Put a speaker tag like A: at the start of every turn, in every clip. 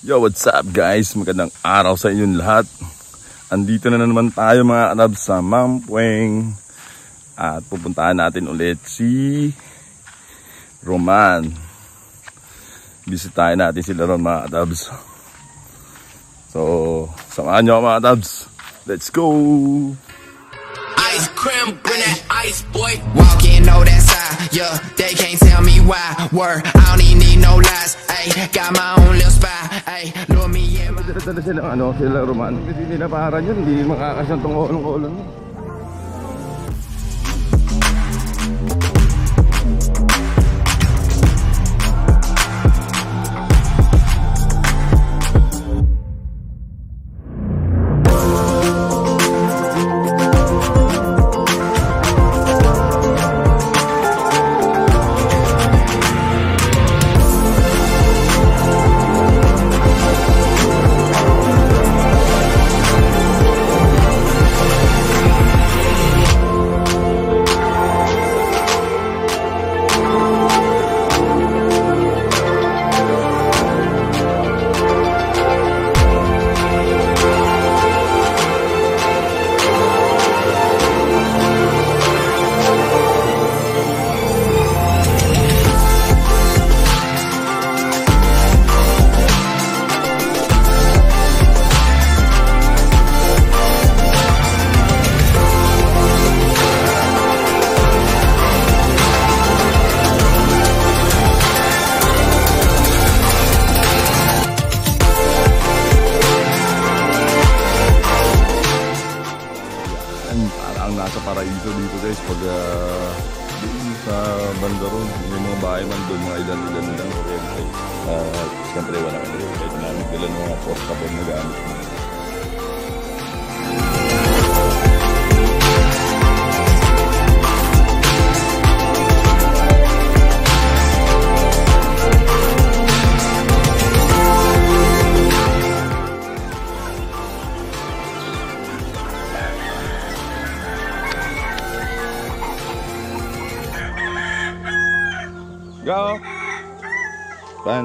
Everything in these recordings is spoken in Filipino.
A: Yo, what's up guys? Magandang araw sa inyong lahat. Andito na naman tayo mga kanab sa Mampueng. At pupuntahan natin ulit si Roman. Bisitahin natin sila ron mga kanabs. So, samahan nyo mga kanabs. Let's go!
B: Ice cream, bring that ice, boy. Walk in, know that side, yeah. They can't tell me why. Word, I don't even need no lies. Ayy, got my own little spy. Ayy, lure me in
A: Dala-dala sila ano, sila Roman. Kasi nila para yun, hindi makakasyang tong kolong-kolong.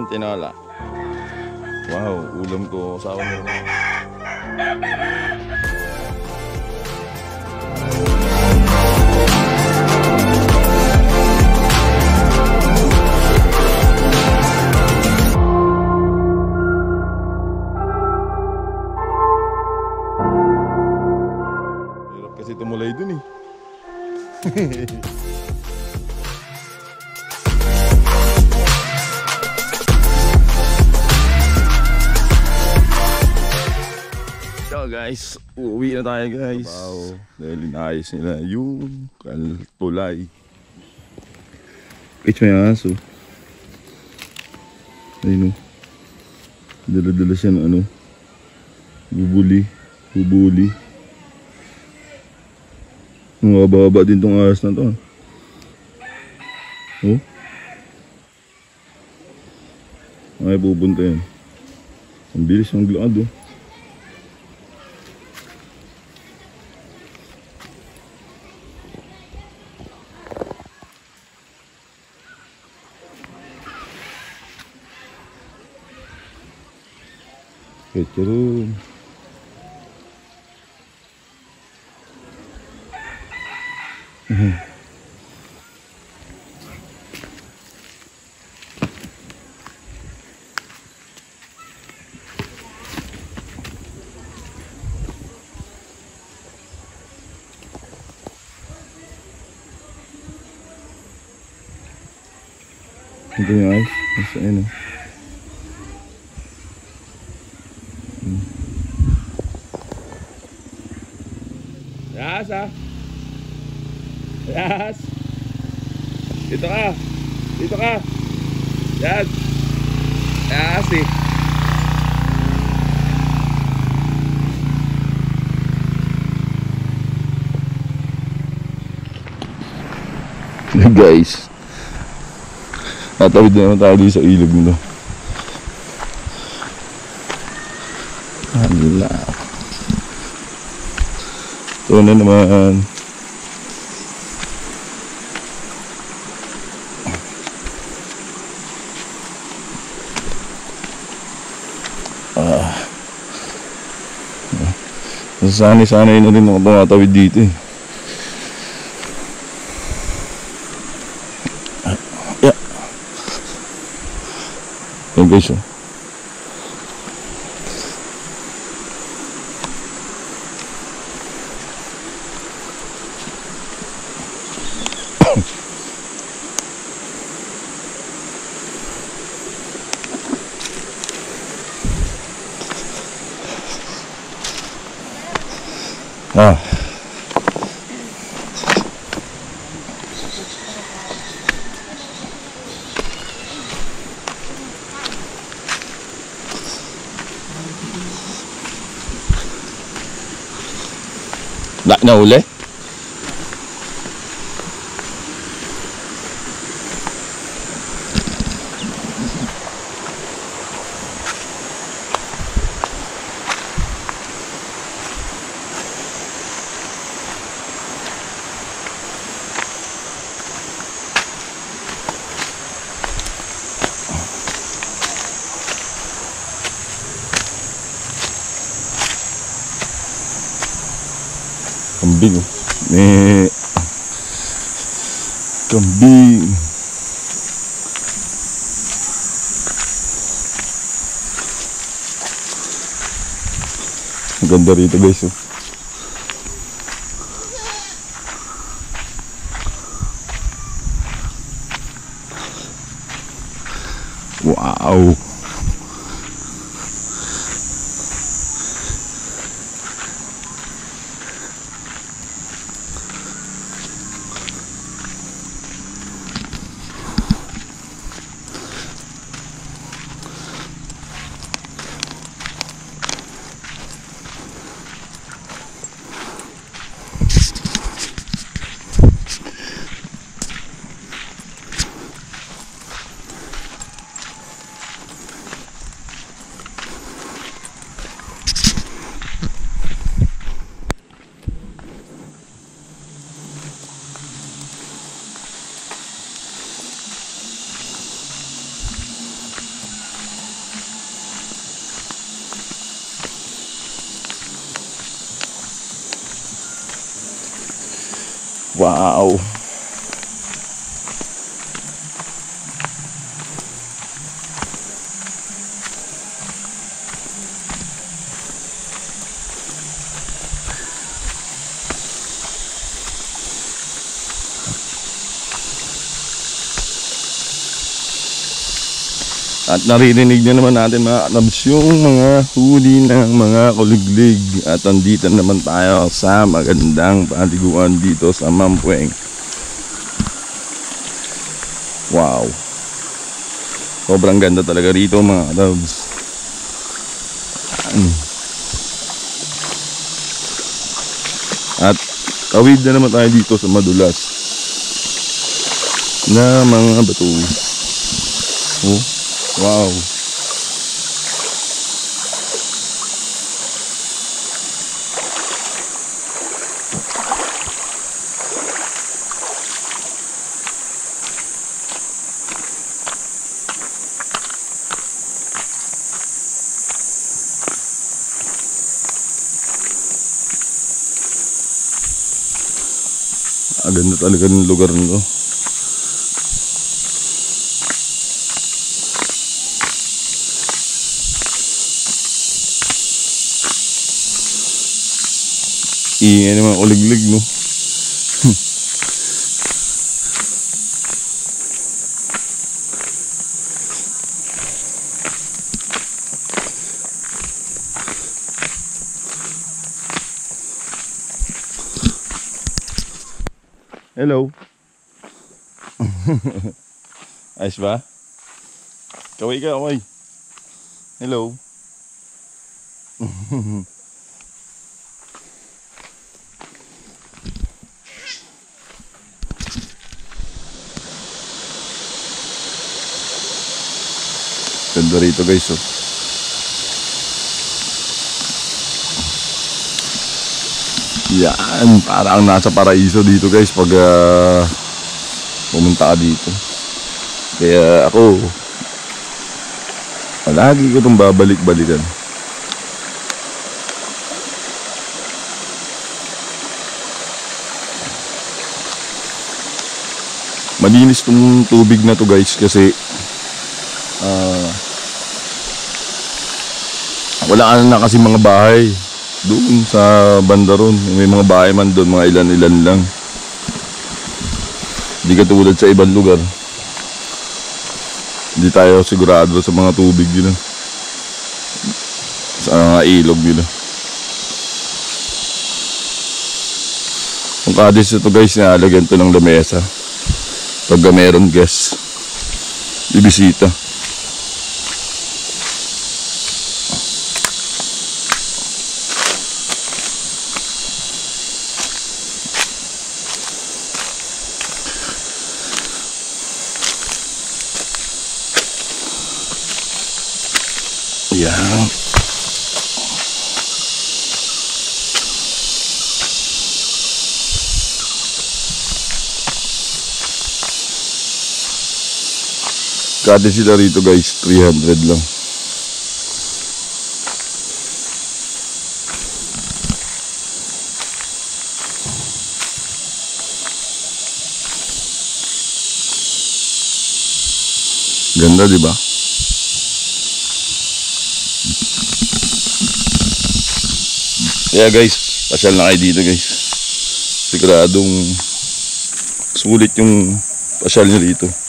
A: Pan, tinola. Wow, ulam ko. Sawa mo tayo guys. Wow. Dahil inayos nila yung kaltulay. Mo yung aso. Ayun o. Dala-dala siya ng ano. Bubuli. Bubuli. Ang baba din tong ahas na to. ah. Oh. Ay, pupunta yan. Ang bilis ng glad oh. Kecil. Ito yung ice. Nasa ano. Yas ah. Yas. Dito ka. Dito ka. Yan. Yas eh. Guys. Tatawid na naman tayo sa ilog nito. Hala. Ito na naman. Ah. Sanay-sanay na rin ako tumatawid dito eh. Ah. Yeah. Yan. Oh. Ah. Na nauli? Kambing oh. May kambing. Ang ganda rito guys oh. Wow. Wow. At naririnig na naman natin mga kanabs yung mga huli ng mga kuliglig. At andito naman tayo sa magandang patiguan dito sa Mampueng. Wow. Sobrang ganda talaga rito mga kanabs. At tawid na naman tayo dito sa madulas na mga bato. Oh. Wow. Ah, ganda talaga ng lugar nito. Ingay ng mga uliglig, no? Hello. Ayos ba? Kaway ka, kaway. Hello. banda rito guys oh. yan parang nasa paraiso dito guys pag uh, pumunta ka dito kaya ako lagi ko itong babalik-balikan malinis tong tubig na to guys kasi uh, wala na kasi mga bahay doon sa banda ron. May mga bahay man doon, mga ilan-ilan lang. Hindi katulad sa ibang lugar. Hindi tayo sigurado sa mga tubig nila. Sa mga ilog nila. Kung kadis ito guys, nilalagyan to ng lamesa. Pagka meron guest, ibisita. Yan. Kada sila rito guys, 300 lang. Ganda, di ba? Kaya guys, pasyal na kayo dito guys. Siguradong sulit yung pasyal nyo dito.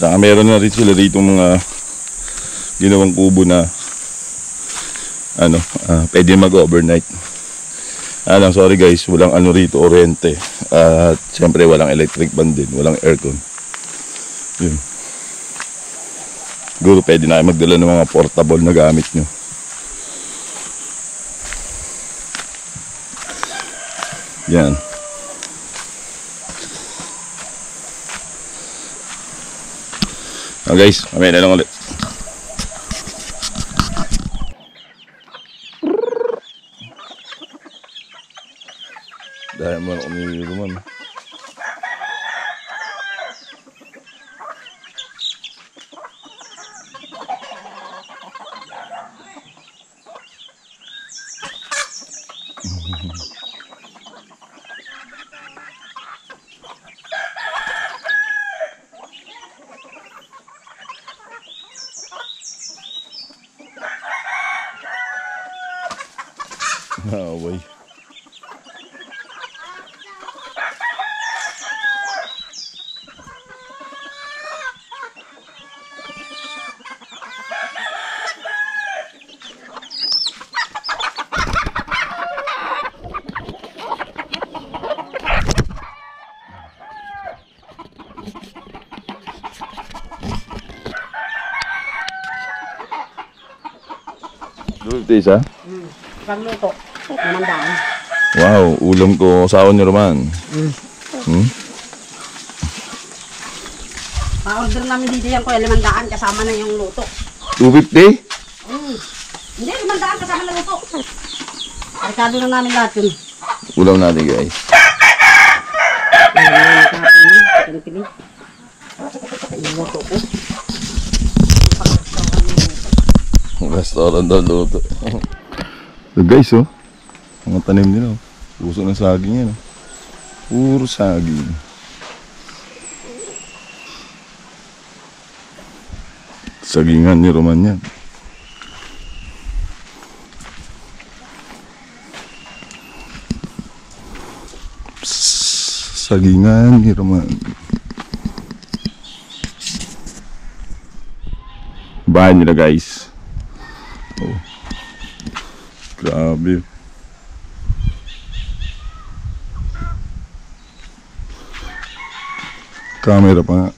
A: Saka meron na rin sila rito mga ginawang kubo na ano, ah, pwede mag-overnight. Lang, sorry guys, walang ano rito, oriente. At siyempre walang electric ban din, walang aircon. Yun. Siguro pwede na magdala ng mga portable na gamit nyo. Yan. Ah, guys, mamaya na lang ulit. Ah oui. These, huh?
C: Mm. Namandaan.
A: Wow, ulam ko sa ni Roman. Hmm?
C: Pa-order namin dito yan ko, limandaan kasama na yung luto.
A: 250?
C: Mm. Hindi, limandaan kasama na luto. Arkado na namin lahat yun.
A: Ulam natin guys. Restaurant daw luto. so guys oh, mga tanim nila oh. Puso ng saging yan oh. Puro saging. Sagingan ni Roman yan. Sagingan ni Roman. Bahay nila guys. Oh. Grabe. Camera pa nga.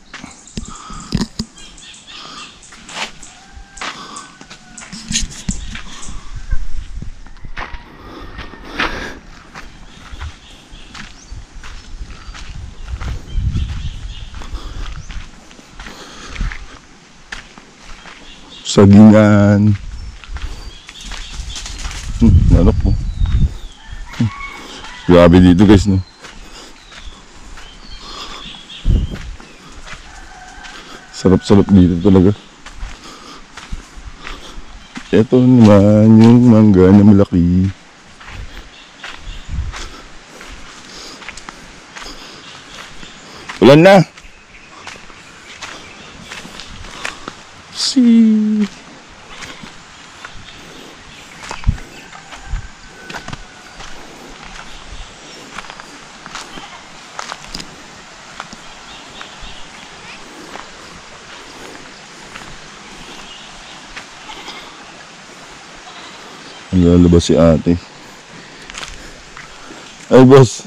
A: Sagingan. Hmm, manok po. Hmm. Grabe dito guys no. Sarap-sarap dito talaga. Ito naman yung mangga na malaki. Ulan na. Si. Lalabas si ate. Ay, boss.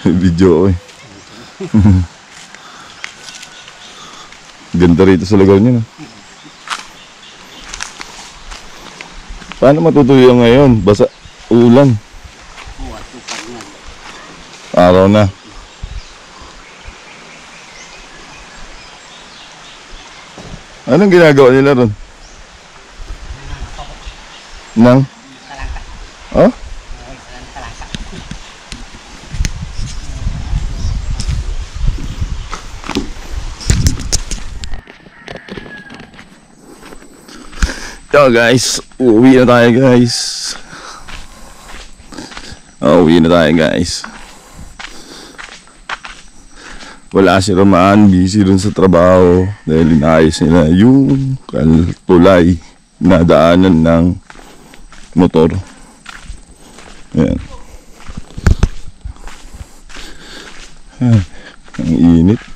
A: Video ko eh. Ganda rito sa lugar niyo, no? Paano matutuyo ngayon? Basa, ulan. Araw na. Anong ginagawa nila ron? Nang? Oh? Yo guys, uuwi na tayo guys. Oh, uwi na tayo guys. Wala si Roman, busy dun sa trabaho dahil inayos nila yung tulay na daanan ng motor. Ayan. Ay, ang init.